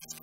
Thank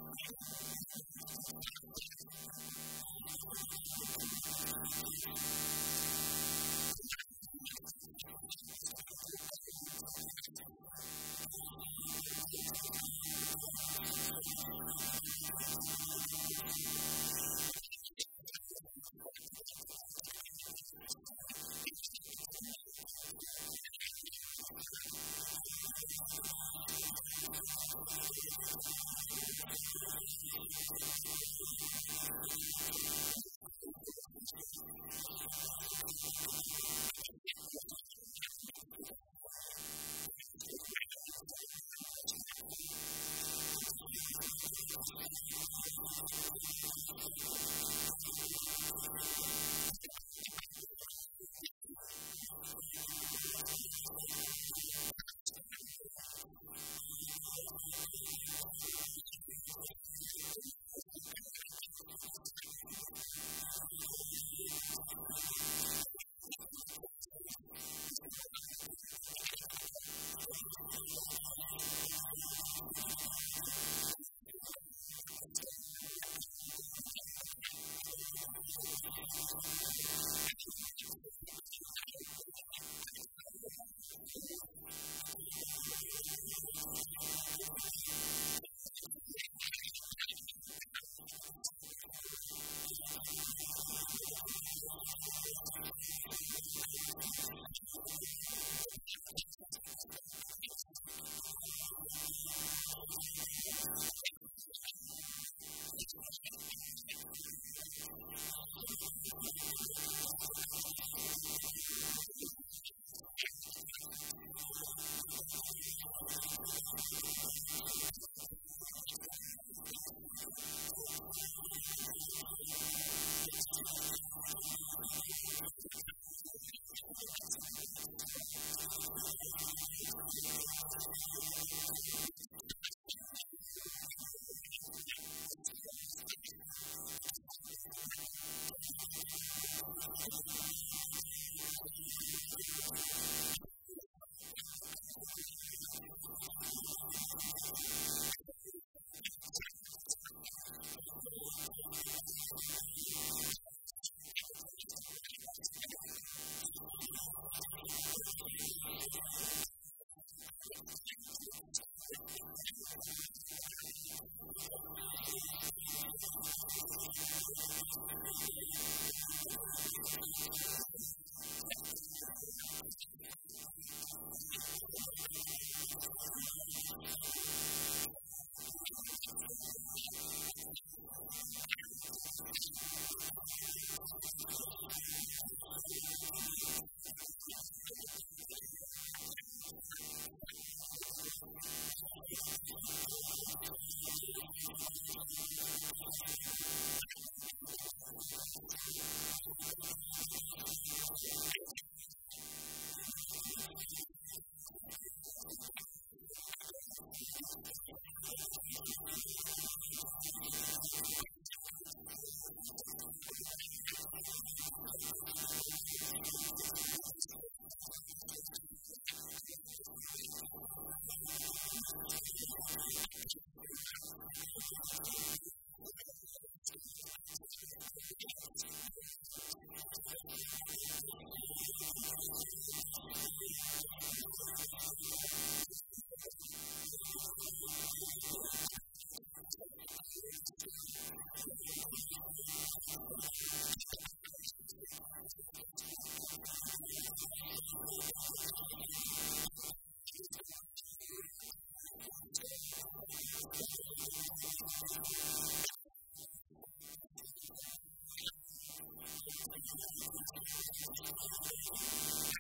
あ!